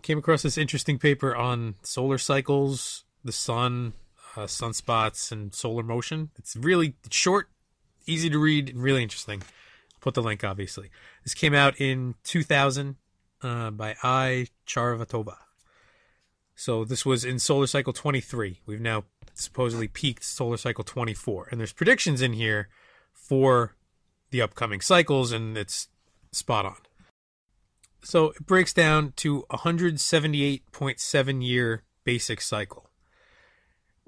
Came across this interesting paper on solar cycles, the sun, uh, sunspots, and solar motion. It's really short, easy to read, and really interesting. I'll put the link, obviously. This came out in 2000 uh, by I. Charvatova. So this was in solar cycle 23. We've now supposedly peaked solar cycle 24. And there's predictions in here for the upcoming cycles, and it's spot on. So it breaks down to 178.7 year basic cycle.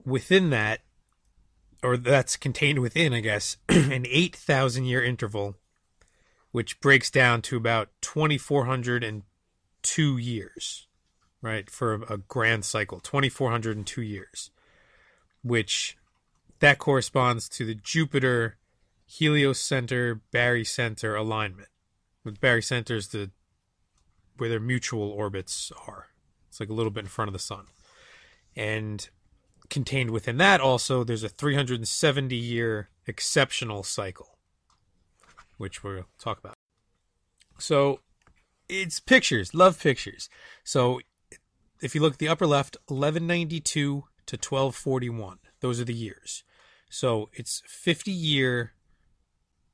Within that, or that's contained within, I guess, an 8,000 year interval, which breaks down to about 2,402 years, right, for a grand cycle, 2,402 years, which that corresponds to the Jupiter heliocenter barycenter alignment. With barycenter is the where their mutual orbits are. It's like a little bit in front of the sun. And contained within that also there's a 370 year exceptional cycle which we'll talk about. So it's pictures, love pictures. So if you look at the upper left 1192 to 1241 those are the years. So it's 50 year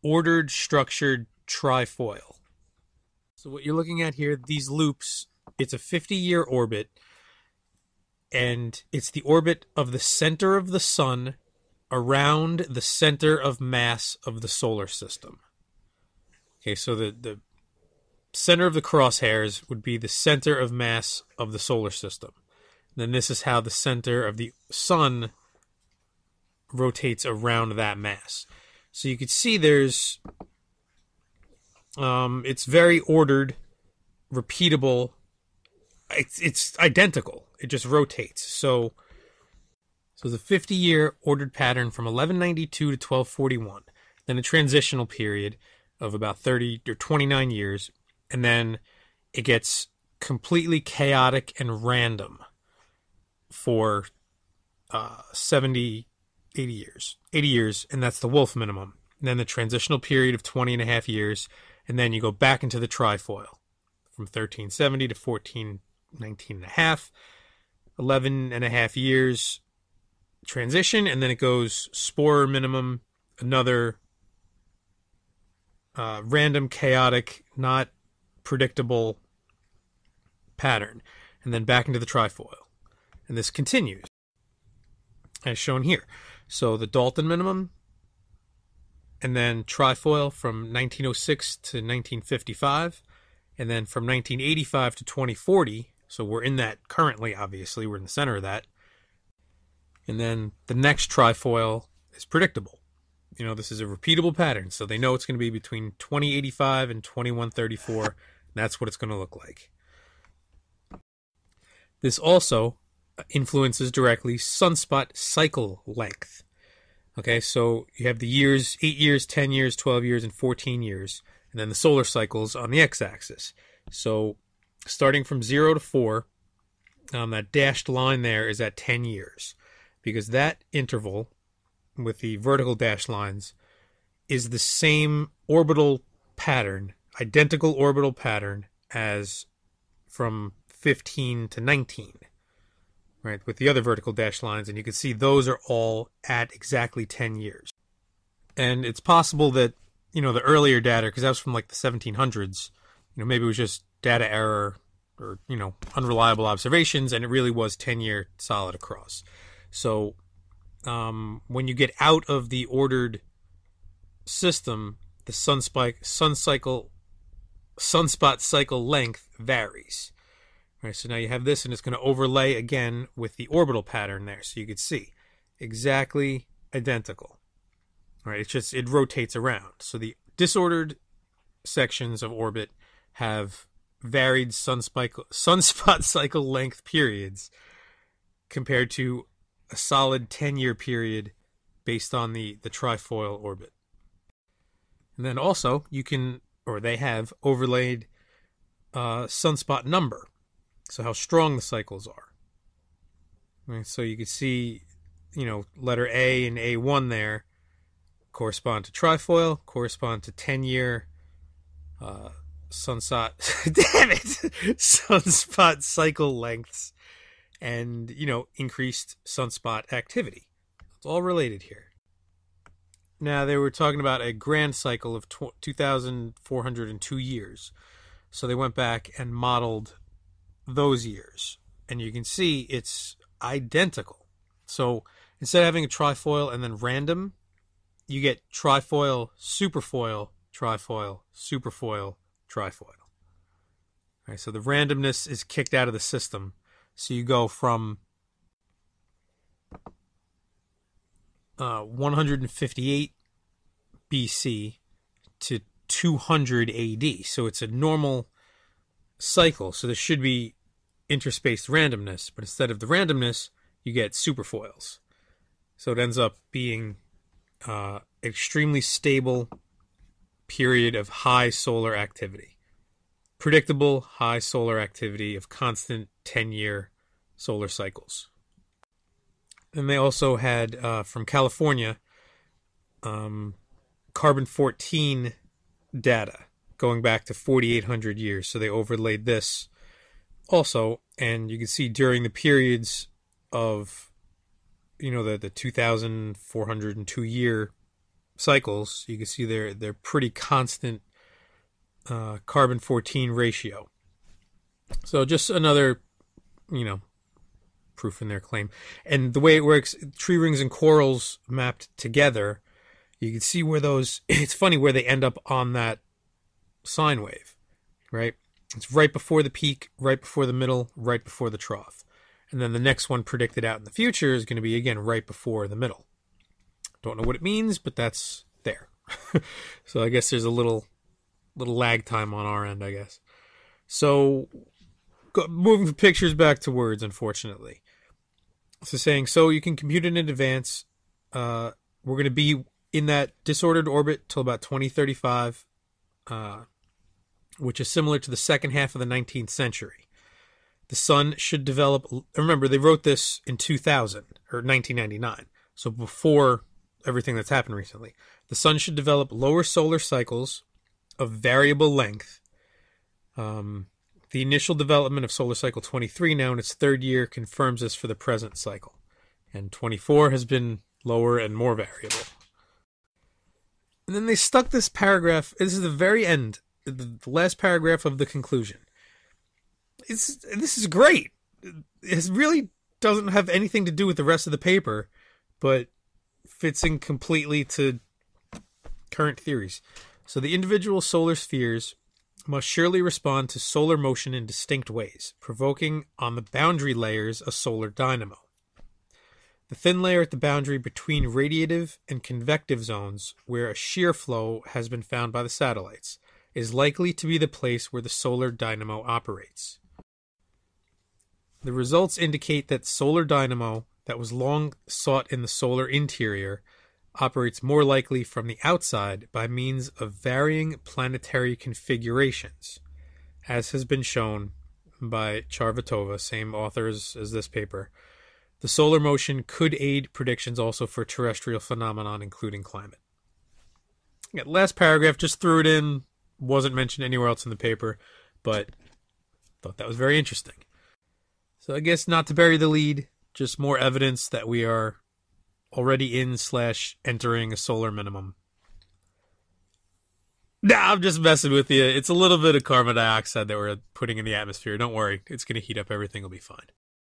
ordered structured trifoil. So what you're looking at here, these loops, it's a 50 year orbit, and it's the orbit of the center of the sun around the center of mass of the solar system. Okay, so the, the center of the crosshairs would be the center of mass of the solar system. And then this is how the center of the sun rotates around that mass. So you could see there's um, it's very ordered, repeatable. It's it's identical. It just rotates. So so the 50 year ordered pattern from 1192 to 1241, then a transitional period of about 30 or 29 years, and then it gets completely chaotic and random for uh, 70, 80 years. 80 years, and that's the Wolf minimum. And then the transitional period of 20 and a half years, and then you go back into the trifoil from 1370 to 1419 and a half 11 and a half years transition and then it goes Spörer minimum another uh, random chaotic not predictable pattern and then back into the trifoil. And this continues as shown here. So the dalton minimum and then trifoil from 1906 to 1955, and then from 1985 to 2040. So we're in that currently, obviously, we're in the center of that. And then the next trifoil is predictable. You know, this is a repeatable pattern, so they know it's going to be between 2085 and 2134. that's what it's going to look like. This also influences directly sunspot cycle length. Okay, so you have the years, 8 years, 10 years, 12 years, and 14 years, and then the solar cycles on the x axis. So starting from 0 to 4, um, that dashed line there is at 10 years, because that interval with the vertical dashed lines is the same orbital pattern, identical orbital pattern as from 15 to 19 right, with the other vertical dash lines, and you can see those are all at exactly 10 years. And it's possible that, you know, the earlier data, because that was from like the 1700s, you know, maybe it was just data error or, you know, unreliable observations, and it really was 10 year solid across. So um, when you get out of the ordered system, the sun, spike, sun cycle, sunspot cycle length varies. So now you have this, and it's going to overlay again with the orbital pattern there, so you can see exactly identical. Right, it's just it rotates around. So the disordered sections of orbit have varied sunspot sunspot cycle length periods compared to a solid 10 year period based on the the trifoil orbit. And then also you can or they have overlaid uh, sunspot number so how strong the cycles are. So you can see, you know, letter A and A1 there correspond to trifoil, correspond to 10 year uh, sunspot damn it sunspot cycle lengths and you know increased sunspot activity. It's all related here. Now they were talking about a grand cycle of 2402 years. So they went back and modeled those years and you can see it's identical so instead of having a trifoil and then random you get trifoil superfoil trifoil superfoil trifoil. All right, so the randomness is kicked out of the system. So you go from uh, 158 BC to 200 AD. So it's a normal cycle. So there should be interspaced randomness, but instead of the randomness, you get superfoils. So it ends up being uh, extremely stable period of high solar activity. Predictable high solar activity of constant 10 year solar cycles. And they also had uh, from California um, carbon 14 data going back to 4,800 years. So they overlaid this also. And you can see during the periods of, you know, the, the 2,402 year cycles, you can see they're they're pretty constant uh, carbon fourteen ratio. So just another, you know, proof in their claim. And the way it works, tree rings and corals mapped together, you can see where those. It's funny where they end up on that sine wave, right? It's right before the peak, right before the middle, right before the trough. And then the next one predicted out in the future is going to be again right before the middle. Don't know what it means, but that's there. so I guess there's a little little lag time on our end, I guess. So go, moving from pictures back to words, unfortunately. So saying so you can compute it in advance. Uh, we're going to be in that disordered orbit till about 2035, uh, which is similar to the second half of the 19th century. The sun should develop. Remember, they wrote this in 2000 or 1999, so before everything that's happened recently. The sun should develop lower solar cycles of variable length. Um, the initial development of solar cycle 23, now in its third year, confirms this for the present cycle. And 24 has been lower and more variable. And then they stuck this paragraph. This is the very end, the last paragraph of the conclusion. It's this is great. It really doesn't have anything to do with the rest of the paper, but fits in completely to current theories. So the individual solar spheres must surely respond to solar motion in distinct ways, provoking on the boundary layers a solar dynamo. The thin layer at the boundary between radiative and convective zones, where a shear flow has been found by the satellites, is likely to be the place where the solar dynamo operates. The results indicate that solar dynamo that was long sought in the solar interior operates more likely from the outside by means of varying planetary configurations, as has been shown by Charvatova, same authors as this paper. The solar motion could aid predictions also for terrestrial phenomenon, including climate. Yeah, last paragraph, just threw it in, wasn't mentioned anywhere else in the paper, but thought that was very interesting. So I guess not to bury the lead, just more evidence that we are already in slash entering a solar minimum. Nah, I'm just messing with you. It's a little bit of carbon dioxide that we're putting in the atmosphere. Don't worry, it's going to heat up. Everything will be fine.